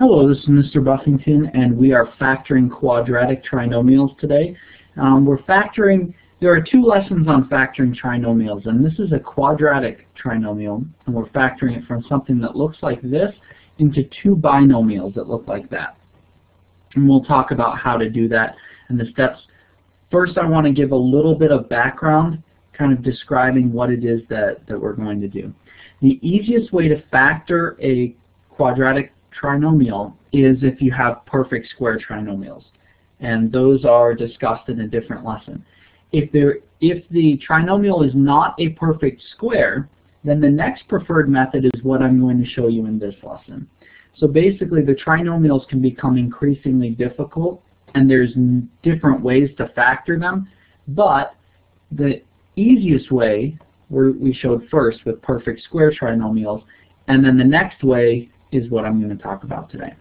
Hello, this is Mr. Buffington, and we are factoring quadratic trinomials today. Um, we're factoring, there are two lessons on factoring trinomials, and this is a quadratic trinomial, and we're factoring it from something that looks like this into two binomials that look like that. And we'll talk about how to do that and the steps. First, I want to give a little bit of background, kind of describing what it is that, that we're going to do. The easiest way to factor a quadratic trinomial is if you have perfect square trinomials. And those are discussed in a different lesson. If, there, if the trinomial is not a perfect square, then the next preferred method is what I'm going to show you in this lesson. So basically the trinomials can become increasingly difficult and there's different ways to factor them, but the easiest way we showed first with perfect square trinomials, and then the next way is what I'm going to talk about today.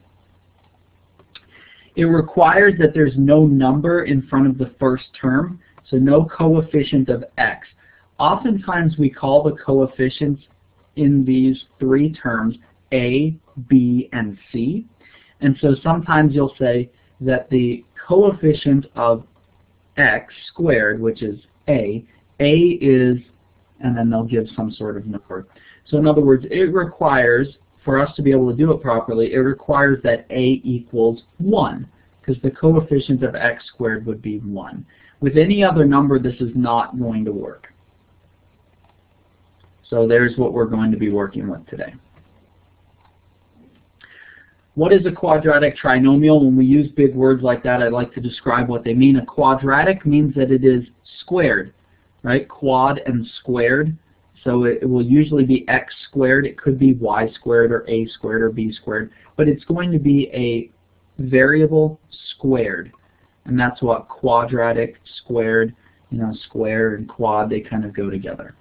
It requires that there's no number in front of the first term, so no coefficient of x. Oftentimes we call the coefficients in these three terms a, b, and c. And so sometimes you'll say that the coefficient of x squared, which is a, a is, and then they'll give some sort of number. So in other words, it requires for us to be able to do it properly, it requires that a equals 1, because the coefficient of x squared would be 1. With any other number, this is not going to work. So there's what we're going to be working with today. What is a quadratic trinomial? When we use big words like that, I'd like to describe what they mean. A quadratic means that it is squared, right? Quad and squared. So it, it, will usually be x squared. It could be y squared or a squared or b squared. But it's going to be a variable squared. And that's what quadratic, squared, you know, square and quad, they kind of go together.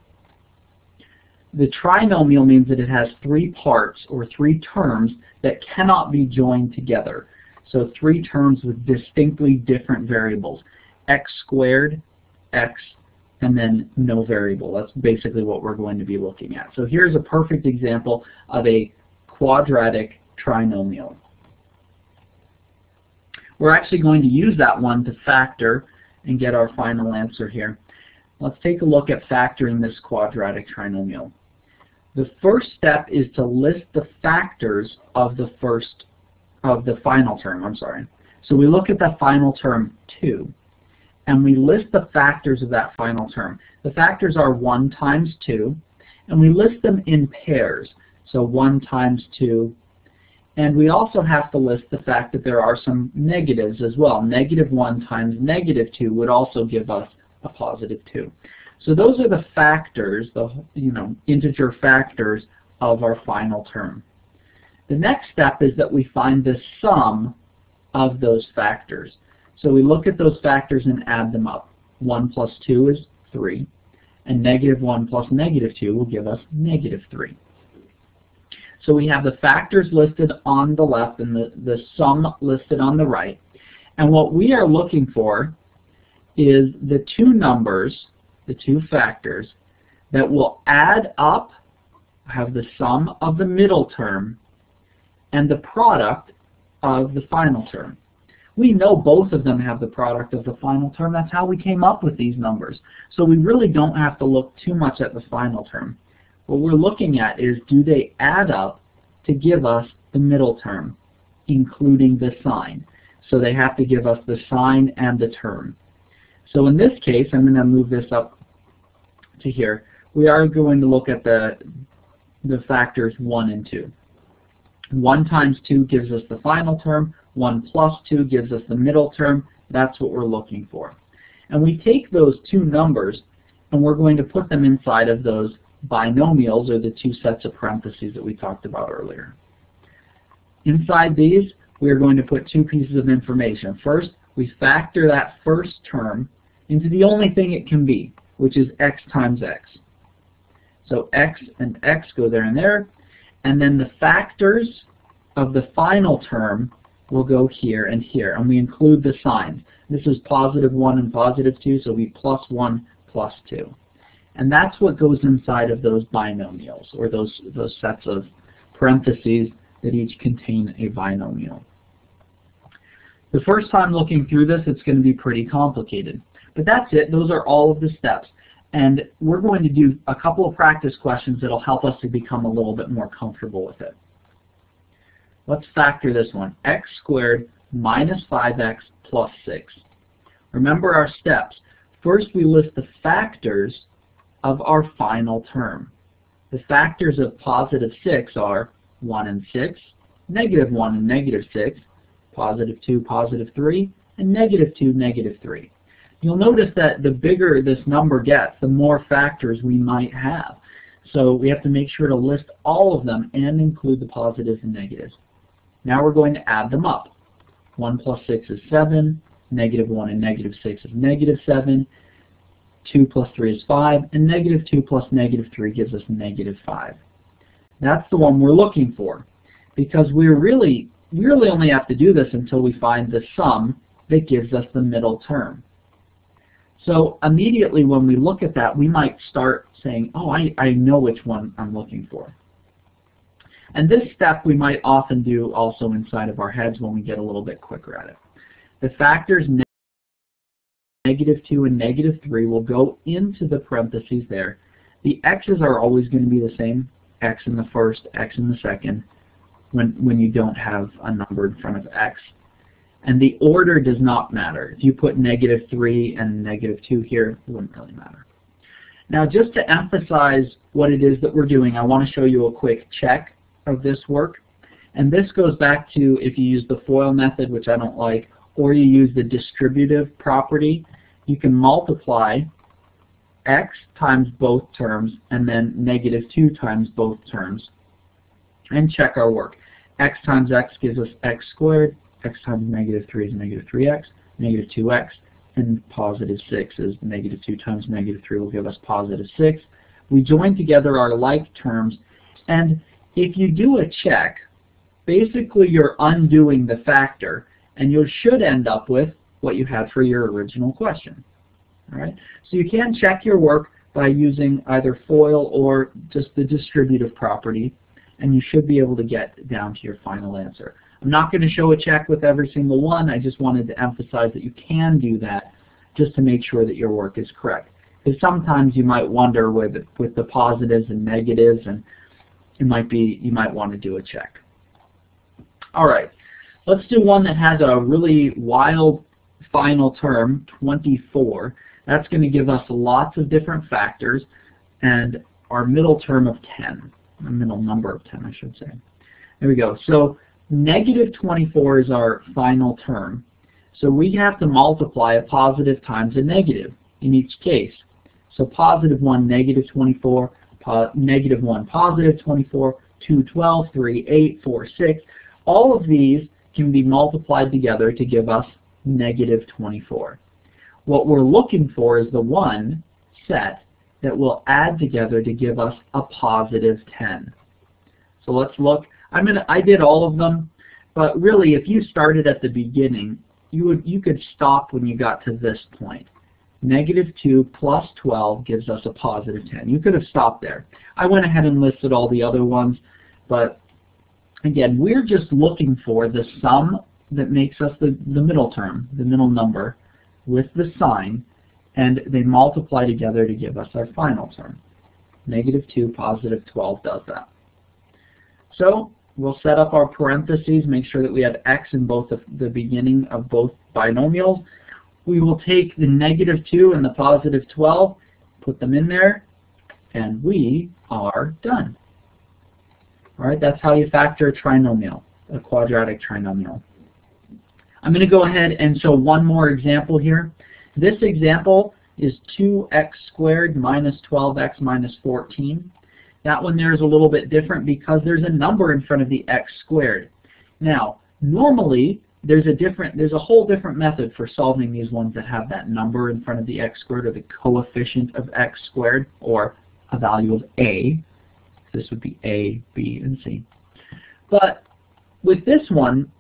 The trinomial means that it has three parts or three terms that cannot be joined together. So three terms with distinctly different variables. x squared, x and then no variable. That's basically what we're going to be looking at. So here's a perfect example of a quadratic trinomial. We're actually going to use that one to factor and get our final answer here. Let's take a look at factoring this quadratic trinomial. The first step is to list the factors of the first of the final term, I'm sorry. So we look at the final term 2 and we list the factors of that final term. The factors are 1 times 2, and we list them in pairs. So 1 times 2, and we also have to list the fact that there are some negatives as well. Negative 1 times negative 2 would also give us a positive 2. So those are the factors, the you know integer factors of our final term. The next step is that we find the sum of those factors. So we look at those factors and add them up. 1 plus 2 is 3, and negative 1 plus negative 2 will give us negative 3. So we have the factors listed on the left and the, the sum listed on the right. And what we are looking for is the two numbers, the two factors, that will add up, have the sum of the middle term, and the product of the final term. We know both of them have the product of the final term. That's how we came up with these numbers. So we really don't have to look too much at the final term. What we're looking at is do they add up to give us the middle term, including the sign. So they have to give us the sign and the term. So in this case, I'm going to move this up to here. We are going to look at the, the factors 1 and 2. 1 times 2 gives us the final term. 1 plus 2 gives us the middle term. That's what we're looking for. And we take those two numbers and we're going to put them inside of those binomials or the two sets of parentheses that we talked about earlier. Inside these, we are going to put two pieces of information. First, we factor that first term into the only thing it can be, which is x times x. So x and x go there and there, and then the factors of the final term will go here and here, and we include the signs. This is positive 1 and positive 2, so we plus 1 plus 2. And that's what goes inside of those binomials, or those, those sets of parentheses that each contain a binomial. The first time looking through this, it's going to be pretty complicated. But that's it. Those are all of the steps. And we're going to do a couple of practice questions that will help us to become a little bit more comfortable with it. Let's factor this one. x squared minus 5x plus 6. Remember our steps. First we list the factors of our final term. The factors of positive 6 are 1 and 6, negative 1 and negative 6, positive 2, positive 3, and negative 2, negative 3. You'll notice that the bigger this number gets, the more factors we might have. So we have to make sure to list all of them and include the positives and negatives. Now we're going to add them up. 1 plus 6 is 7, negative 1 and negative 6 is negative 7, 2 plus 3 is 5, and negative 2 plus negative 3 gives us negative 5. That's the one we're looking for because we really, we really only have to do this until we find the sum that gives us the middle term. So immediately when we look at that, we might start saying, oh, I, I know which one I'm looking for. And this step we might often do also inside of our heads when we get a little bit quicker at it. The factors negative 2 and negative 3 will go into the parentheses there. The x's are always going to be the same, x in the first, x in the second, when, when you don't have a number in front of x. And the order does not matter. If you put negative 3 and negative 2 here, it wouldn't really matter. Now just to emphasize what it is that we're doing, I want to show you a quick check of this work. And this goes back to if you use the FOIL method, which I don't like, or you use the distributive property, you can multiply x times both terms and then negative 2 times both terms and check our work. x times x gives us x squared, x times negative 3 is negative 3x, negative 2x, and positive 6 is negative 2 times negative 3 will give us positive 6. We join together our like terms, and if you do a check, basically you're undoing the factor, and you should end up with what you had for your original question. All right? So you can check your work by using either FOIL or just the distributive property, and you should be able to get down to your final answer. I'm not going to show a check with every single one. I just wanted to emphasize that you can do that just to make sure that your work is correct. Because sometimes you might wonder with with the positives and negatives, and it might be you might want to do a check. All right, let's do one that has a really wild final term, 24. That's going to give us lots of different factors, and our middle term of 10, a middle number of 10, I should say. There we go. So Negative 24 is our final term. So we have to multiply a positive times a negative in each case. So positive 1, negative 24, Uh, negative 1, positive 24, 2, 12, 3, 8, 4, 6. All of these can be multiplied together to give us negative 24. What we're looking for is the one set that will add together to give us a positive 10. So let's look I'm gonna, I did all of them, but really if you started at the beginning, you, would, you could stop when you got to this point. Negative 2 plus 12 gives us a positive 10. You could have stopped there. I went ahead and listed all the other ones, but again, we're just looking for the sum that makes us the, the middle term, the middle number, with the sign, and they multiply together to give us our final term. Negative 2, positive 12 does that. So We'll set up our parentheses, make sure that we have x in both the, the beginning of both binomials. We will take the negative 2 and the positive 12, put them in there, and we are done. All right, that's how you factor a trinomial, a quadratic trinomial. I'm going to go ahead and show one more example here. This example is 2x squared minus 12x minus 14. That one there is a little bit different because there's a number in front of the x squared. Now, normally there's a different there's a whole different method for solving these ones that have that number in front of the x squared or the coefficient of x squared or a value of a. This would be a, b, and c. But with this one,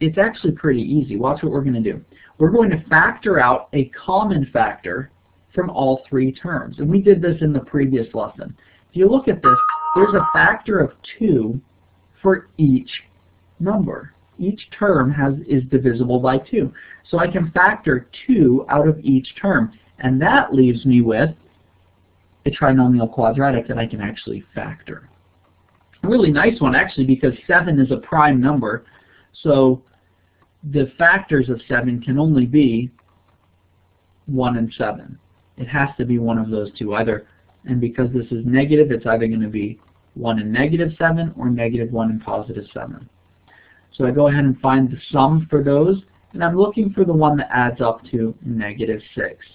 it's actually pretty easy. Watch what we're going to do. We're going to factor out a common factor from all three terms. And we did this in the previous lesson. If you look at this, there's a factor of 2 for each number. Each term has is divisible by 2. So I can factor 2 out of each term. And that leaves me with a trinomial quadratic that I can actually factor. A really nice one actually because 7 is a prime number. So the factors of 7 can only be 1 and 7. It has to be one of those two either. And because this is negative, it's either going to be 1 and negative 7 or negative 1 and positive 7. So I go ahead and find the sum for those, and I'm looking for the one that adds up to negative 6.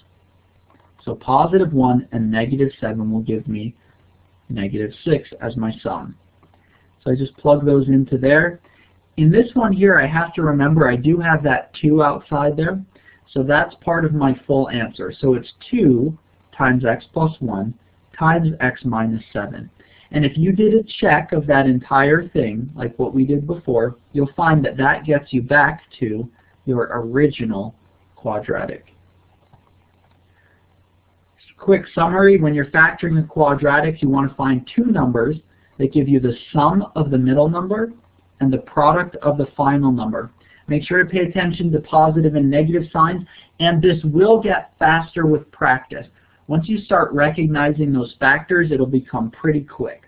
So positive 1 and negative 7 will give me negative 6 as my sum. So I just plug those into there. In this one here, I have to remember I do have that 2 outside there. So that's part of my full answer. So it's 2 times x plus 1 times x minus 7. And if you did a check of that entire thing, like what we did before, you'll find that that gets you back to your original quadratic. Quick summary, when you're factoring a quadratic, you want to find two numbers that give you the sum of the middle number and the product of the final number. Make sure to pay attention to positive and negative signs, and this will get faster with practice. Once you start recognizing those factors, it'll become pretty quick.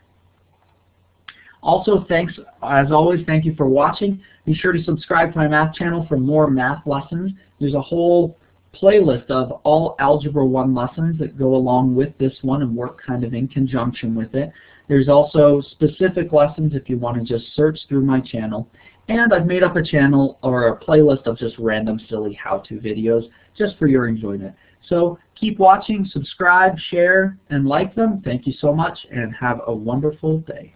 Also, thanks, as always, thank you for watching. Be sure to subscribe to my math channel for more math lessons. There's a whole playlist of all Algebra 1 lessons that go along with this one and work kind of in conjunction with it. There's also specific lessons if you want to just search through my channel. And I've made up a channel or a playlist of just random silly how-to videos just for your enjoyment. So keep watching, subscribe, share, and like them. Thank you so much, and have a wonderful day.